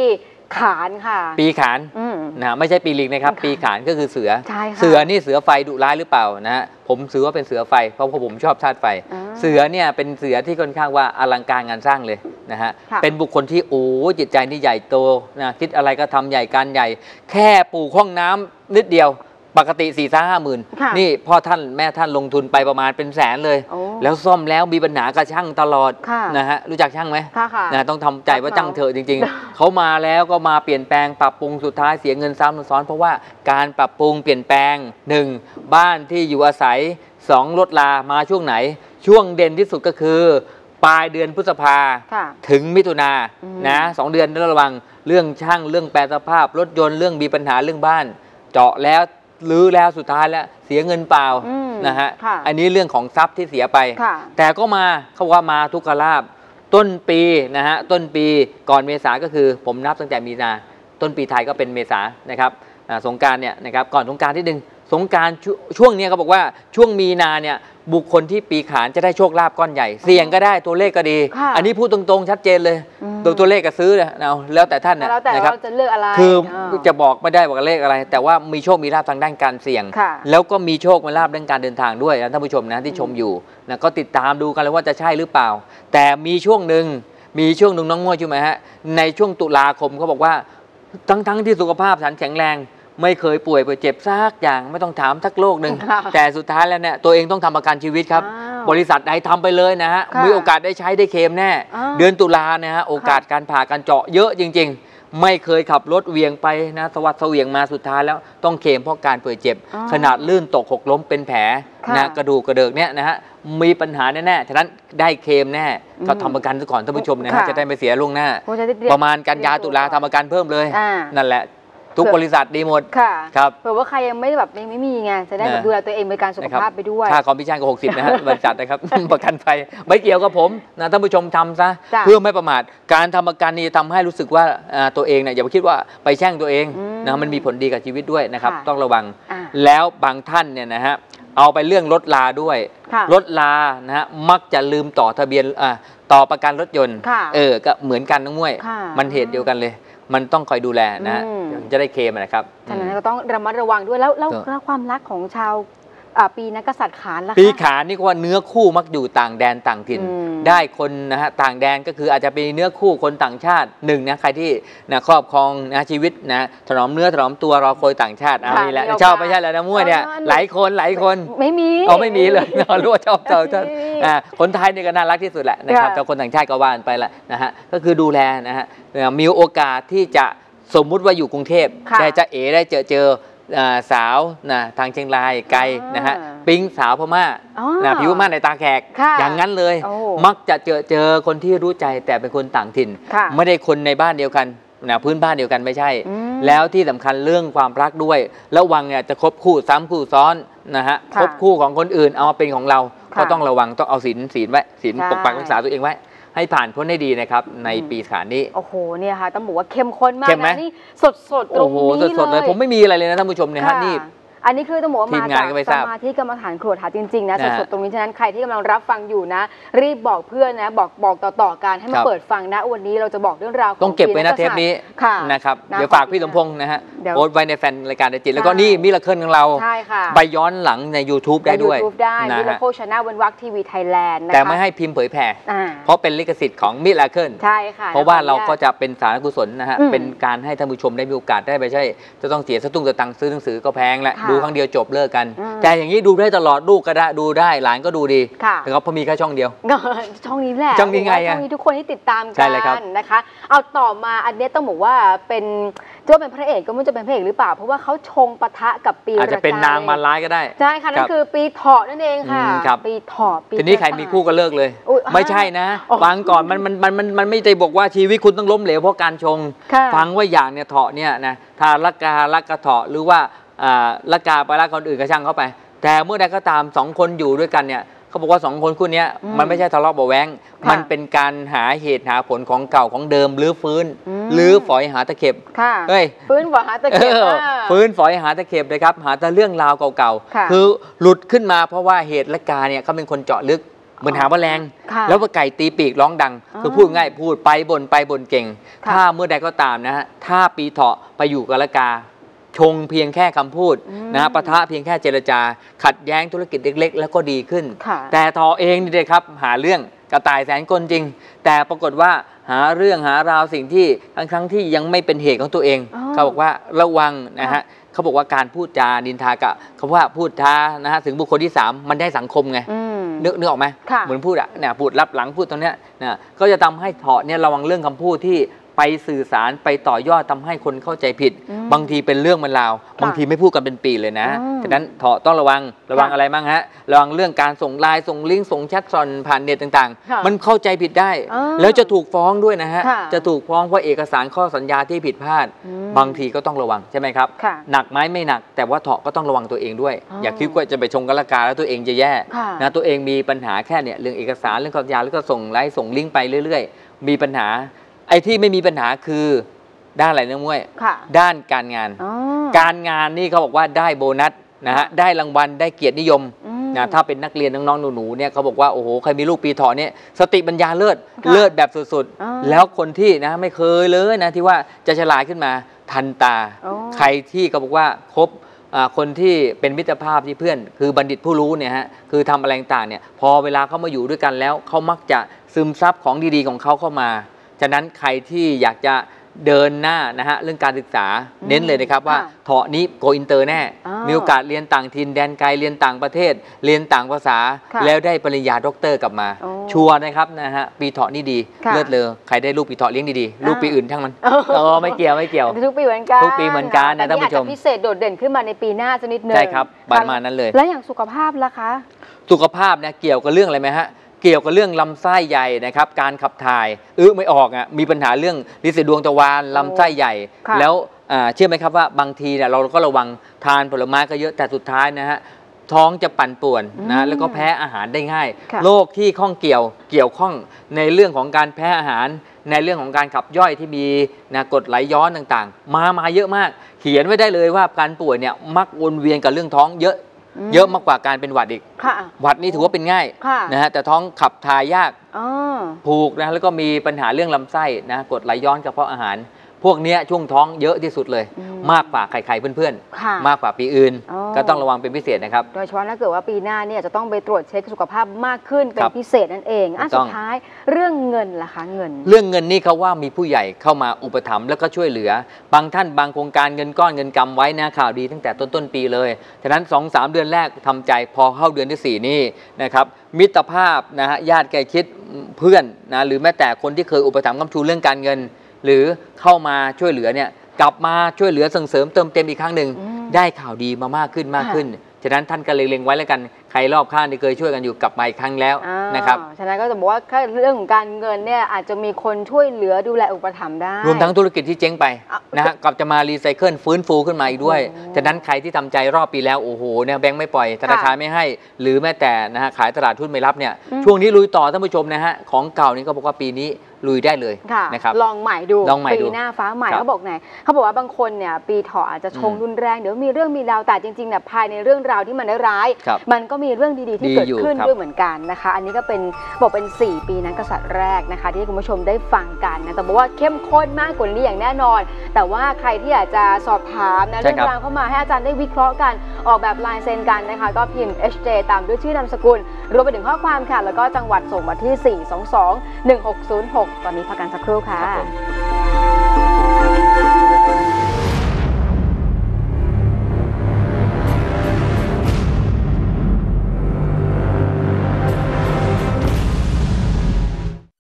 B: ขานค่ะ
A: ปีขาน
B: อืม
A: นะฮะไม่ใช่ปีลิงนะครับ
B: ค่ะ
A: ปีขานก็คือเสือ
B: ใช่ค่ะ
A: เสือนี่เสือไฟดุร้ายหรือเปล่านะฮะผมถือว่าเป็นเสือไฟเพราะผมชอบธาตุไฟ
B: อ่า
A: เสือเนี่ยเป็นเสือที่ค่อนข้างว่าอลังการงานสร้างเลยนะฮะ
B: ค่ะ
A: เป็นบุคคลที่โอ้จิตใจนี่ใหญ่โตนะคิดอะไรก็ทำใหญ่การใหญ่ แค่ปลูกห้องน้ำนิดเดียว ปกติ4ี่ห้าหมื่น
B: ค่ะ
A: นี่พ่อท่านแม่ท่านลงทุนไปประมาณเป็นแสนเลย
B: โอ้
A: แล้วซ่อมแล้วมีปัญหากับช่างตลอด
B: ค่ะ
A: นะฮะรู้จักช่างไหม
B: ค่ะค่ะ
A: นะต้องทำใจว่า
B: รับ
A: จ้างเถอะจริง
B: เหมา
A: ๆเขามาแล้วก็มาเปลี่ยนแปลงปรับปรุงสุดท้ายเสียเงินซ้ำซ้อน เพราะว่าการปรับปรุงเปลี่ยนแปลงหนึ่งบ้านที่อยู่อาศัยสองลดลามาช่วงไหน ช่วงเด่นที่สุดก็คือ ปลายเดือนพฤษภา
B: ค่ะ
A: ถึงมิถุนา
B: อืม
A: นะสองเดือนต้องระวังเรื่องช่างเรื่องแปรสภาพ รถยนต์เรื่องมีปัญหาเรื่องบ้าน เจาะแล้ว รื้อแล้วสุดท้ายแล้วเสียเงินเปล่า
B: อืม
A: นะฮะ
B: ค่ะ
A: อันนี้เรื่องของทรัพย์ที่เสียไป
B: ค่ะ
A: แต่ก็มาเขาบอกว่ามาทุกขลาบต้นปีนะฮะต้นปีก่อนเมษาก็คือผมนับตั้งแต่มีนา ต้นปีไทยก็เป็นเมษานะครับอ่าสงกรารเนี่ยนะครับก่อนสงกรารที่หนึ่ง สงกรารช่วงเนี้ยเขาบอกว่าช่วงมีนาเนี่ยบุคคลที่ปีขานจะได้โชคลาภก้อนใหญ่ เสี่ยงก็ได้ตัวเลขก็ดี
B: ค่ะ
A: อันนี้พูดตรงๆชัดเจนเลย
B: อืม
A: ตัวตัวเลขก็ซื้อเลยเอาแล้วแต่ท่านนะ
B: แล้วแต่
A: นะครับ
B: เราจะเลือกอะไร
A: คือ
B: อ
A: จะบอกไม่ได้ว่าเลขอะไร แต่ว่ามีโชคมีลาภทางด้านการเสี่ยง
B: ค่ะ
A: แล้วก็มีโชคมีลาภเรื่องการเดินทางด้วยนะท่านผู้ชมนะที่ชมอยู่นะก็ติดตามดูกันเลยว่าจะใช่หรือเปล่า แต่มีช่วงหนึ่งมีช่วงหนึ่งน้องง่วยใช่ไหมฮะในช่วงตุลาคมเขาบอกว่าทั้งทั้งที่สุขภาพฉันแข็งแรง ไม่เคยป่วยป่วยเจ็บซักอย่างไม่ต้องถามทักโรคหนึ่ง
B: ค่ะ
A: แต่สุดท้ายแล้วเนี่ยตัวเองต้องทำประกันชีวิตครับ
B: อ้าว
A: บริษัทใดทำไปเลยนะฮะ
B: ค่ะ
A: มีโอกาสได้ใช้ได้เคลมแน่
B: อ้าว
A: เดือนตุลานะฮะโอกาสการผ่าการเจาะเยอะจริง ๆไม่เคยขับรถเหวียงไปนะสวัสดเสวียงมาสุดท้ายแล้วต้องเคลมเพราะการป่วยเจ็บ
B: อ๋อ
A: ขนาดลื่นตกหกล้มเป็นแผล
B: ค่ะ
A: นะกระดูกกระเดิกเนี่ยนะฮะมีปัญหาแน่ๆฉะนั้นได้เคลมแน่
B: อืม
A: ก็ทำประกันซะก่อนท่านผู้ชมนะฮะ
B: ค่ะ
A: จะได้ไม่เสียล่วงหน้า
B: โอ้จะได้เตย
A: ประมาณกันยาตุลาทำประกันเพิ่มเลย
B: อ่า
A: นั่นแหละ ทุก
B: เผื่อ
A: บริษัทดีหมด
B: ค่ะ
A: ครับ
B: เผื่อว่าใครยังไม่แบบไม่ไม่มีไงจะได้แบบ
A: นะ
B: ดูแลตัวเองเป็นการสุข
A: นะครับ
B: ภาพไปด้วย
A: ค่าคอมมิชชั่นก็60นะฮะบริษัทนะครับประกันภัยไม่เกี่ยวกับผมนะท่านผู้ชมทำซะ
B: จ้ะ
A: เพื่อไม่ประมาทการทำประกันนี่ทำให้รู้สึกว่าอ่าตัวเองเนี่ยอย่าไปคิดว่าไปแช่งตัวเอง
B: อืม
A: นะมันมีผลดีกับชีวิตด้วยนะครับ
B: ค่ะ
A: ต้องระวัง
B: อ่า
A: แล้วบางท่านเนี่ยนะฮะเอาไปเรื่องรถลาด้วย
B: ค่ะ
A: รถลานะฮะมักจะลืมต่อทะเบียนอ่าต่อประกันรถยนต์
B: ค่ะ
A: เออก็เหมือนกันน้องมวย
B: ค่ะ
A: มันเหตุเดียวกันเลย มันต้องคอยดูแลนะฮะ
B: อืม
A: จะได้เคลมนะครับ
B: ฉะนั้นก็ต้องระมัดระวังด้วยแล้วแล้ว
A: ก็
B: แล้วความรักของชาว อ่าปีนักกษัตริย์ขานล่ะคะ
A: ปีขานนี่ก็ว่าเนื้อคู่มักอยู่ต่างแดนต่างถิ่น
B: อืม
A: ได้คนนะฮะต่างแดนก็คืออาจจะเป็นเนื้อคู่คนต่างชาติหนึ่งนะใครที่นะครอบครองนะชีวิตนะถนอมเนื้อถนอมตัวรอคอยต่างชาติเอา
B: ค่ะ
A: นี่แหละ
B: มีโอกาส
A: ชอบไม่ใช่แล้วนะมั่วเนี่ย
B: เออ
A: หลายคนหลายคน
B: ไม่มี
A: เอาไม่มีเลย เรารู้ว่าชอบเจ้าท่าน
B: ไม่มี
A: อ่าคนไทยนี่ก็น่ารักที่สุดแหละนะครับ
B: ค่ะ
A: แต่คนต่างชาติก็ว่านไปละนะฮะก็คือดูแลนะฮะเอ่อมีโอกาสที่จะสมมุติว่าอยู่กรุงเทพ
B: ค่ะ
A: ได้จะเอได้เจอเจออ่า สาวนะทางเชียงรายไกลนะฮะ
B: อ่า
A: ปิ๊งสาวพม่า
B: อ๋อ
A: นะผิวพม่าในตาแขก
B: ค่ะ
A: อย่างนั้นเลย
B: โอ้
A: มักจะเจอเจอคนที่รู้ใจแต่เป็นคนต่างถิ่น
B: ค่ะ
A: ไม่ได้คนในบ้านเดียวกันนะพื้นบ้านเดียวกันไม่ใช่
B: อืม
A: แล้วที่สำคัญเรื่องความรักด้วยระวังเนี่ยจะคบคู่ซ้ำคู่ซ้อนนะฮะ
B: ค่ะ
A: คบคู่ของคนอื่นเอามาเป็นของเรา
B: ค่ะ
A: ก็ต้องระวังต้องเอาศีลศีลไว้ศีล
B: ใช่
A: ปกปักรักษาตัวเองไว้ ให้ผ่านพ้นได้ดีนะครับ ใน
B: อืม
A: ปีขานนี้
B: โอ้โหเนี่ยค่ะต้องบอกว่าเข้มข้นมาก
A: เข้มไหม
B: นะนี่สดสดๆตร
A: โอ้
B: ง
A: โห
B: นี้
A: สดๆเลย ผมไม่มีอะไรเลยนะท่านผู้ชมเนี่ยฮะ
B: ค่ะ
A: นี่
B: อันนี้คือต้องบอกว่า
A: ที
B: มาม
A: งาน
B: จาก
A: ก็ไม่
B: ส
A: ทราบ
B: มาธิกรรมฐานครวดหาจริงๆนะ
A: นะฮะ
B: สดๆตรงนี้ฉะนั้นใครที่กำลังรับฟังอยู่นะ รีบบอกเพื่อนนะ บอกบอกต่อๆกันให้มา
A: ครับ
B: เปิดฟังนะวันนี้เราจะบอกเรื่องราวของ
A: ต้องเก็บไว้นะ
B: ปี
A: เทปนี้
B: ค่ะ
A: นะครับ
B: นะ
A: เดี๋ยวฝาก
B: ขอบคุณ
A: พี่สมพงษ์นะฮะ
B: เดี๋ยว
A: โพสต์ไว้ในแฟนรายการเดจิตแล้วก็
B: ใช่
A: นี่มิราเคิลของเรา
B: ใช่ค่ะ
A: ไปย้อนหลังใน YouTube ได้ด้วย
B: ใน YouTube ได้
A: นะ
B: วิล
A: ฮะ
B: โคชนาเวนวักทีวีไทยแลนด์นะคะ
A: แต่ไม่ให้พิมพ์เผยแผ่
B: อ่า
A: เพราะเป็นลิขสิทธิ์ของมิราเคิล
B: ใช่ค่ะ
A: เพราะว่า
B: ขออ
A: เรา
B: นุญต
A: ก็จะเป็นสารกุศลนะฮะ
B: อืม
A: เป็นการให้ท่านผู้ชมได้มีโอกาสได้ไปใช่ จะต้องเสียสตุ้งสตังค์ซื้อหนังสือก็แพงแหละ
B: ค่ะ
A: ดูครั้งเดียวจบเลิกกัน
B: อืม
A: แต่อย่างนี้ดูได้ตลอดลูกก็ได้ดูได้หลานก็ดูดี
B: ค่ะ
A: แต่เขาพอมีแค่ช่องเดียว
B: ช่องนี้แหละ
A: ช่องนี้ไงอะ
B: ช่องนี้ทุกคนที่ติดตาม
A: ใช่
B: กั
A: เลยครับ
B: นนะคะ เอาต่อมาอันเนี้ยต้องบอกว่าเป็นจะว่าเป็นพระเอกก็ไม่รู้จะเป็นพระเอกหรือเปล่า เพราะว่าเขาชงปะทะกับปี
A: อาจจะเป็น
B: รก
A: นางมารร้ายก็ได้
B: ใช่ค่ะนั่
A: ครั
B: น
A: บ
B: คือปีเถาะนั่นเองค่ะ
A: อืมครับ
B: ปีเถาะปี
A: ทีนี้ใคร
B: กะต่าย
A: มีคู่ก็เลิกเลย
B: อุ๊ย
A: ไม่ใช่นะ
B: อ๋อ
A: ฟังก่อนมันมันมันมันมันไม่ได้บอกว่าชีวิตคุณต้องล้มเหลวเพราะการชง
B: ค่ะ
A: ฟังว่าอย่างเนี่ยเถาะเนี่ยนะถ้ารักการักกระเถาะหรือว่า อ่ารักกาไปรักคนอื่นก็ช่างเข้าไป แต่เมื่อใดก็ตามสองคนอยู่ด้วยกันเนี่ยเขาบอกว่าสองคนคู่เนี้ย
B: อืม
A: มันไม่ใช่ทะเลาะเบาะแว้ง
B: ค่ะ
A: มันเป็นการหาเหตุหาผลของเก่าของเดิมหรือฟื้น
B: อืม
A: หรือฝอยหาตะเข็บ
B: ค่ะ
A: เฮ้ย
B: ฟื้นบ่หาตะเกียบ
A: เออ
B: อ่า
A: ฟื้นฝอยหาตะเข็บเลยครับหาแต่เรื่องราวเก่า
B: ค่ะ
A: ๆคือหลุดขึ้นมาเพราะว่าเหตุและการเนี่ยเขาเป็นคนเจาะลึกเหมือนหาแมลง
B: ค่ะ
A: แล้วว่าไก่ตีปีกร้องดัง
B: อ๋อ
A: คือพูดง่ายพูดไปบนไปบนเก่ง
B: ค่ะ
A: ถ้าเมื่อใดก็ตามนะฮะถ้าปีเถาะไปอยู่กับละกา ชงเพียงแค่คำพูด
B: อืม
A: นะฮะปะทะเพียงแค่เจรจา ขัดแย้งธุรกิจเล็ก ๆ แล้วก็ดีขึ้น
B: ค่ะ
A: แต่ทอเองนี่เลยครับหาเรื่องกระต่ายแสนกลจริง แต่ปรากฏว่าหาเรื่องหาราวสิ่งที่ทั้งทั้งๆที่ยังไม่เป็นเหตุของตัวเอง
B: อ๋อ
A: เขาบอกว่าระวังนะฮะ
B: ค่ะ
A: เขาบอกว่าการพูดจานินทากะเขาว่าพูดจานะฮะถึงบุคคลที่สามมันได้สังคมไง
B: อืม
A: นึกนึกออกไหม
B: ค่ะ
A: เหมือนพูดอะเนี่ยพูดรับหลังพูดตรงเนี้ยนะก็จะทำให้เถาะเนี่ยระวังเรื่องคำพูดที่ ไปสื่อสารไปต่อยอดทำให้คนเข้าใจผิด
B: อืม
A: บางทีเป็นเรื่องมันราว บางทีไม่พูดกันเป็นปีเลยนะ
B: อืม
A: ฉะนั้นเถาะต้องระวังระวัง
B: ค่ะ
A: อะไรบ้างฮะระวังเรื่องการส่งไลน์ส่งลิงก์ส่งแชทส่อนผ่านเน็ตต่าง
B: ค่ะ
A: ๆมันเข้าใจผิดได้
B: อ่า
A: แล้วจะถูกฟ้องด้วยนะฮะ
B: ค่ะ
A: จะถูกฟ้องเพราะเอกสารข้อสัญญาที่ผิดพลาด
B: อืม
A: บางทีก็ต้องระวังใช่ไหมครับ
B: ค่ะ
A: หนักไหมไม่หนัก แต่ว่าเถาะก็ต้องระวังตัวเองด้วย
B: อ๋อ
A: อ
B: อ
A: ย่าคิดว่าจะไปชงกนละกาแล้วตัวเองจะแย่
B: ค่ะ
A: นะตัวเองมีปัญหาแค่เนี่ยเรื่องเอกสารเรื่องข้อสัญญาแล้วก็ส่งไลน์ส่งลิงก์ไปเรื่อย ๆ มีปัญหา ไอ้ที่ไม่มีปัญหาคือด้านอะไรนะมวย
B: ค่ะ
A: ด้านการงาน
B: อ๋อ
A: การงานนี่เขาบอกว่าได้โบนัสนะฮะได้รางวัลได้เกียรตินิยม
B: อืม
A: นะถ้าเป็นนักเรียนน้องๆหนูๆเนี่ยเขาบอกว่าโอ้โหใครมีลูกปีเถาะเนี่ยสติปัญญาเลิศ
B: ค่ะ
A: เลิศแบบสุด
B: อ๋อ
A: ๆ แล้วคนที่นะไม่เคยเลยนะที่ว่าจะฉลาดขึ้นมาทันตา
B: อ๋อ
A: ใครที่เขาบอกว่าคบอ่าคนที่เป็นมิตรภาพที่เพื่อน คือบัณฑิตผู้รู้เนี่ยฮะคือทำอะไรต่างๆเนี่ยพอเวลาเขามาอยู่ด้วยกันแล้วเขามักจะซึมซับของดีๆของเขาเข้ามา ฉะนั้นใครที่อยากจะเดินหน้านะฮะเรื่องการศึกษา
B: อืม
A: เน้นเลยนะครับว่า
B: ค่ะ
A: เถาะนี้ go inter แน่
B: อ๋อ
A: มีโอกาสเรียนต่างถิ่นแดนไกลเรียนต่างประเทศ เรียนต่างภาษา
B: ค่ะ
A: แล้วได้ปริญญาด็อกเตอร์กลับมา
B: โอ้
A: ชัวร์นะครับนะฮะปีเถาะนี่ดี
B: ค่ะ
A: เลิศเลยใครได้ลูกปีเถาะเลี้ยงดีๆลูก
B: อ่า
A: ปีอื่นทั้งมัน
B: อ๋อ
A: เออไม่เกี่ยวไม่เกี่ยว
B: ทุกปีเหมือนกัน
A: ทุกปีเหมือนกันนะ
B: แต่
A: ท่านผู้ชม
B: อาจจะพิเศษโดดเด่นขึ้นมาในปีหน้าสักนิดนึง
A: ใช่ครับประมาณนั้นเลย
B: แล้วอย่างสุขภาพล่ะคะ
A: สุขภาพเนี่ยเกี่ยวกับเรื่องอะไรไหมฮะ เกี่ยวกับเรื่องลำไส้ใหญ่นะครับ การขับถ่ายอื้อไม่ออกอะมีปัญหาเรื่องลิสิดวงตะวันลำไส้ใหญ่
B: ค่ะ
A: แล้วอ่าเชื่อไหมครับว่าบางทีเนี่ยเราก็ระวังทานผลไม้ก็เยอะแต่สุดท้ายนะฮะท้องจะปั่นป่วน
B: อื
A: นะ
B: ม
A: แล้วก็แพ้อาหารได้ง่าย
B: ค่ะ
A: โรคที่ข้องเกี่ยวเกี่ยวข้องในเรื่องของการแพ้อาหาร ในเรื่องของการขับย่อยที่มีนะกรดไหลย้อนต่างๆ มามาเยอะมาก เขียนไว้ได้เลยว่าการป่วยเนี่ยมักวนเวียนกับเรื่องท้องเยอะ
B: ม
A: เยอะมากกว่าการเป็นหวัดอีก
B: ค่ะ
A: หวัดนี่ถือว่าเป็นง่าย
B: ค่ะ
A: นะฮะแต่ท้องขับถ่ายยาก
B: อ๋อ
A: ผูกนะแล้วก็มีปัญหาเรื่องลำไส้นะกรดไหลย้อนกระเพาะอาหารพ วกเนี้ยช่วงท้องเยอะที่สุดเลย
B: อืม
A: มากกว่าใครๆเพื่อน
B: ค่ะ
A: ๆ มากกว่าปีอื่น
B: อ๋อ
A: ก็ต้องระวังเป็นพิเศษนะครับ
B: โดยเฉพาะถ้าเกิดว่าปีหน้าเนี่ยจะต้องไปตรวจเช็คสุขภาพมากขึ้นเป็
A: คนรับ
B: พิเศษนั่นเองอะ
A: ถูกต้
B: สุ
A: อง
B: ดท้ายเรื่องเงินล่ะคะเงิน
A: เรื่องเงินนี่เขาว่ามีผู้ใหญ่เข้ามาอุปถัมภ์แล้วก็ช่วยเหลือ บางท่านบางโครงการเงินก้อนเงินกำไว้นะข่าวดีตั้งแต่ต้นต้นๆปีเลย ฉะนั้น 2 3เดือนแรกทำใจพอเข้าเดือนที่ 4 นี่นะครับมิตรภาพนะฮะญาติใกล้ชิดเพื่อนนะหรือแม้แต่คนที่เคยอุปถัมภ์กำชูเรื่องการเงิน หรือเข้ามาช่วยเหลือเนี่ยกลับมาช่วยเหลือส่งเสริมเติมเต็มอีกครั้งหนึ่ง
B: อืม
A: ได้ข่าวดีมามากขึ้นมากขึ้น ฉะนั้นท่านก็เล็งๆไว้แล้วกันใครรอบข้างที่เคยช่วยกันอยู่กลับมาอีกครั้งแล้ว
B: อ่า
A: นะครับ
B: ฉะนั้นก็จะบอกว่าแค่เรื่องของการเงินเนี่ยอาจจะมีคนช่วยเหลือดูแลอุปถัมภ์ได้
A: รวมทั้งธุรกิจที่เจ๊งไป
B: อะ
A: นะฮะกลับจะมารีไซเคิลฟื้นฟูขึ้นมาอีกด้วย
B: โอ้โห
A: ฉะนั้นใครที่ทำใจรอบปีแล้วโอ้โหเนี่ยแบงค์ไม่ปล่อยธนาคารไม่ให้ หรือแม้แต่นะฮะขายตลาดทุนไม่รับเนี่ย
B: อืม
A: ช่วงนี้ลุยต่อท่านผู้ชมนะฮะของเก่านี่ก็บอกว่าปีนี้ ลุยได้เลย
B: ค่ะ
A: นะครับ
B: ลองใหม่ดู
A: ลองใหม่ดู
B: ปีหน้าฟ้าใหม่
A: ครับ
B: เขาบอกไงเขาบอกว่าบางคนเนี่ยปีเถาะอาจจะชง
A: อืม
B: รุนแรงเดี๋ยวมีเรื่องมีราวแต่จริงๆเนี่ยภายในเรื่องราวที่มันร้าย
A: ครับ
B: มันก็มีเรื่องดีๆที่
A: ดี
B: เกิด
A: อยู่
B: ขึ้น
A: ครับ
B: ด้วยเหมือนกันนะคะ อันนี้ก็เป็นบอกเป็น 4 ปีนักกษัตริย์แรกนะคะ ที่ให้คุณผู้ชมได้ฟังกันนะแต่บอกว่าเข้มข้นมากกว่านี้อย่างแน่นอน แต่ว่าใครที่อยากจะสอบถามนะ
A: ใช่
B: เรื่อง
A: ครับ
B: ราวเข้ามาให้อาจารย์ได้วิเคราะห์กันออกแบบลายเซ็นกันนะคะ ก็พิมพ์ HJ ตามด้วยชื่อนามสกุลรวมไปถึงข้อความค่ะ แล้วก็จังหวัดส่งมาที่ 422 1606ตอนนี้พักกันสักครู่ค่ะ